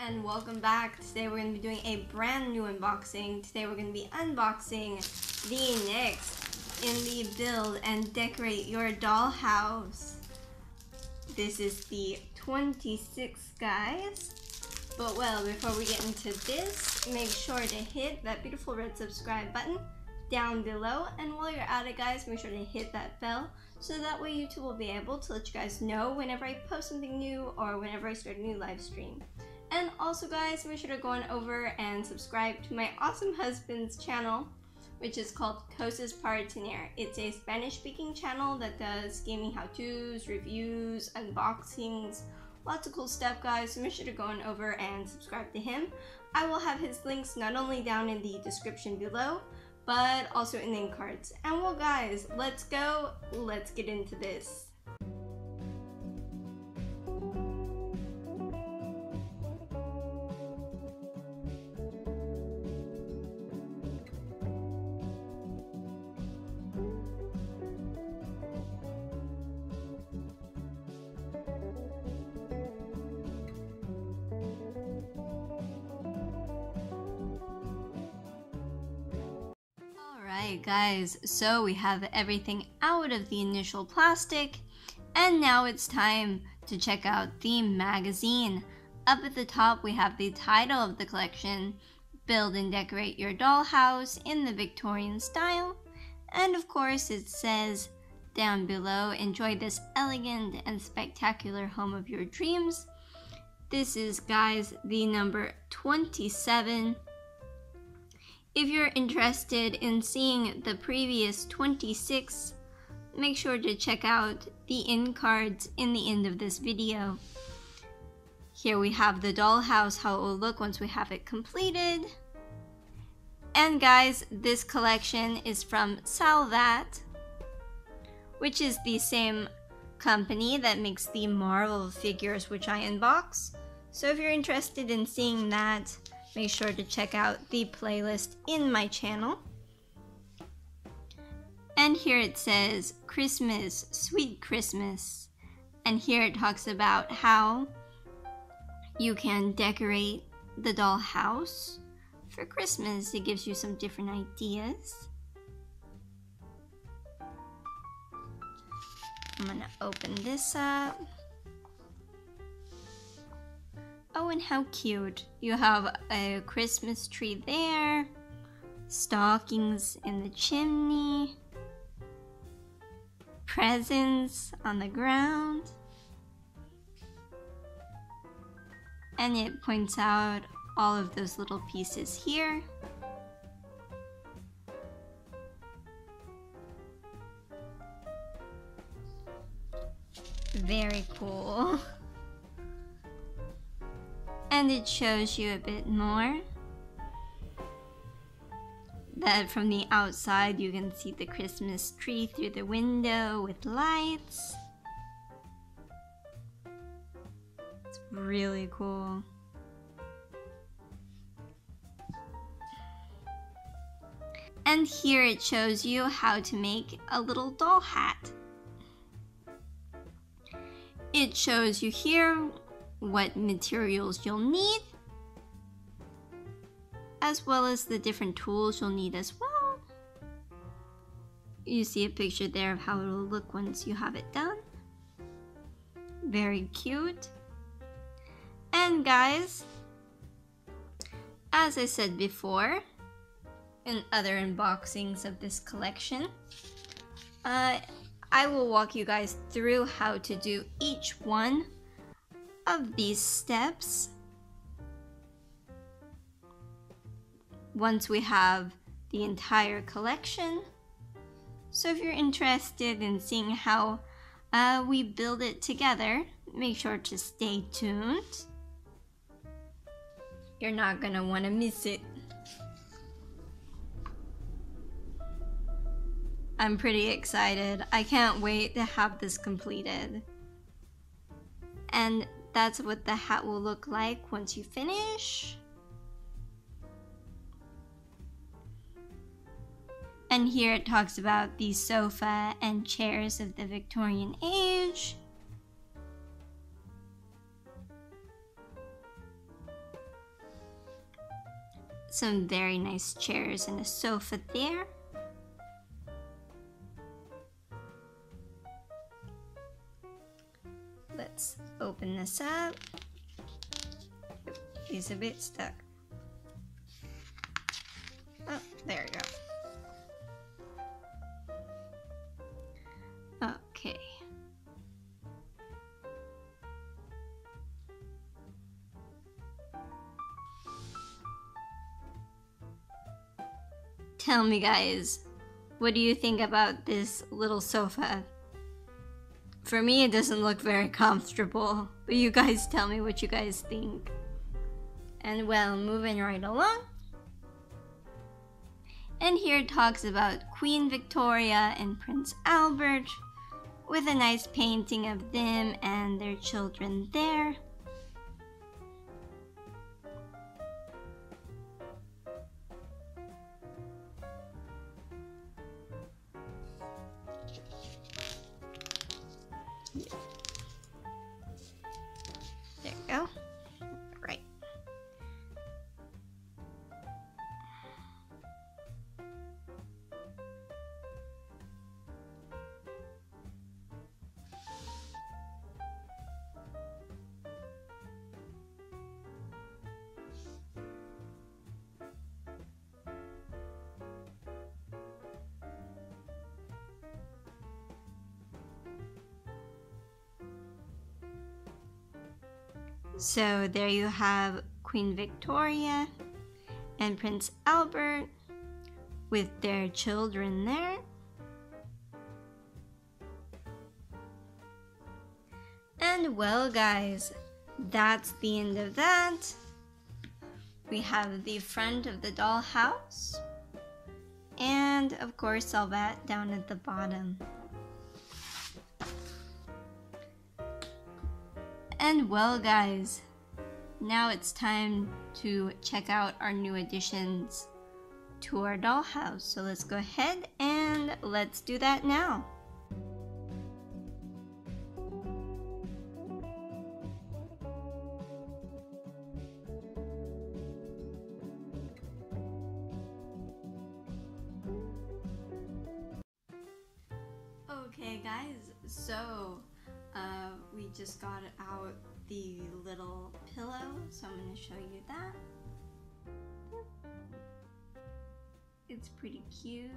and welcome back. Today we're going to be doing a brand new unboxing. Today we're going to be unboxing the next in the build and decorate your dollhouse. This is the 26 guys. But well, before we get into this, make sure to hit that beautiful red subscribe button down below. And while you're at it guys, make sure to hit that bell so that way YouTube will be able to let you guys know whenever I post something new or whenever I start a new live stream. And also guys, make sure to go on over and subscribe to my awesome husband's channel, which is called Cosas para Tener. It's a Spanish speaking channel that does gaming how-tos, reviews, unboxings, lots of cool stuff guys, so make sure to go on over and subscribe to him. I will have his links not only down in the description below, but also in the cards. And well guys, let's go, let's get into this. Alright guys, so we have everything out of the initial plastic and now it's time to check out the magazine. Up at the top we have the title of the collection, Build and Decorate Your Dollhouse in the Victorian Style. And of course it says down below, enjoy this elegant and spectacular home of your dreams. This is guys the number 27 if you're interested in seeing the previous 26, make sure to check out the end cards in the end of this video. Here we have the dollhouse, how it will look once we have it completed. And guys, this collection is from Salvat, which is the same company that makes the Marvel figures which I unbox. So if you're interested in seeing that, make sure to check out the playlist in my channel. And here it says Christmas, sweet Christmas. And here it talks about how you can decorate the dollhouse for Christmas. It gives you some different ideas. I'm gonna open this up. Oh, and how cute. You have a Christmas tree there, stockings in the chimney, presents on the ground. And it points out all of those little pieces here. Very cool. and it shows you a bit more that from the outside you can see the Christmas tree through the window with lights. It's really cool. And here it shows you how to make a little doll hat. It shows you here what materials you'll need, as well as the different tools you'll need as well. You see a picture there of how it'll look once you have it done. Very cute. And guys, as I said before, in other unboxings of this collection, uh, I will walk you guys through how to do each one of these steps once we have the entire collection. So if you're interested in seeing how uh, we build it together, make sure to stay tuned. You're not gonna wanna miss it. I'm pretty excited. I can't wait to have this completed. And that's what the hat will look like once you finish. And here it talks about the sofa and chairs of the Victorian age. Some very nice chairs and a sofa there. This up. He's a bit stuck. Oh, there we go. Okay. Tell me guys, what do you think about this little sofa? For me, it doesn't look very comfortable, but you guys tell me what you guys think. And well, moving right along. And here it talks about Queen Victoria and Prince Albert, with a nice painting of them and their children. There So there you have Queen Victoria and Prince Albert with their children there. And well, guys, that's the end of that. We have the front of the dollhouse. And of course, Salvat down at the bottom. And well, guys, now it's time to check out our new additions to our dollhouse. So let's go ahead and let's do that now. Okay guys, so uh, we just got out the little pillow, so I'm going to show you that. It's pretty cute.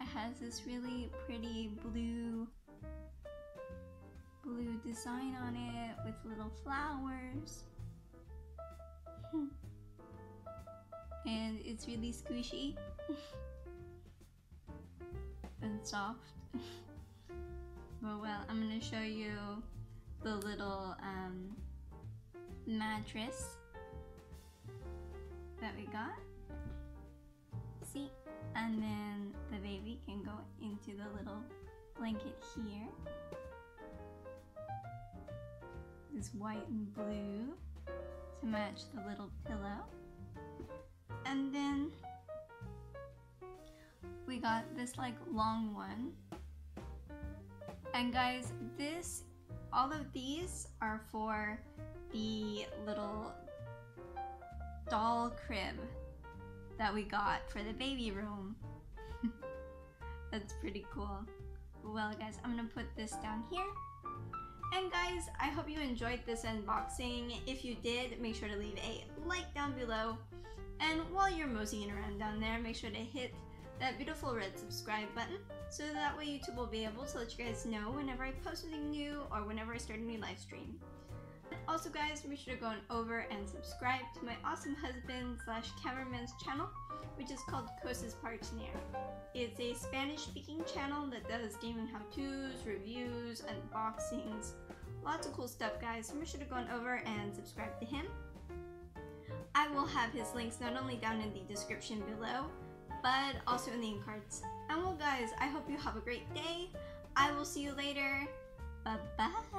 It has this really pretty blue blue design on it with little flowers. and it's really squishy and soft. Well, I'm gonna show you the little um, mattress that we got. See? And then the baby can go into the little blanket here. This white and blue to match the little pillow. And then we got this like long one and guys, this, all of these are for the little doll crib that we got for the baby room. That's pretty cool. Well guys, I'm gonna put this down here. And guys, I hope you enjoyed this unboxing. If you did, make sure to leave a like down below. And while you're moseying around down there, make sure to hit that beautiful red subscribe button so that way YouTube will be able to let you guys know whenever I post something new or whenever I start a new live stream. Also guys, make sure to go on over and subscribe to my awesome husband slash cameraman's channel, which is called Cosas Para Tener. It's a Spanish speaking channel that does gaming how-tos, reviews, unboxings, lots of cool stuff guys, so make sure to go on over and subscribe to him. I will have his links not only down in the description below, but also in the end cards. And well guys, I hope you have a great day. I will see you later. Bye bye.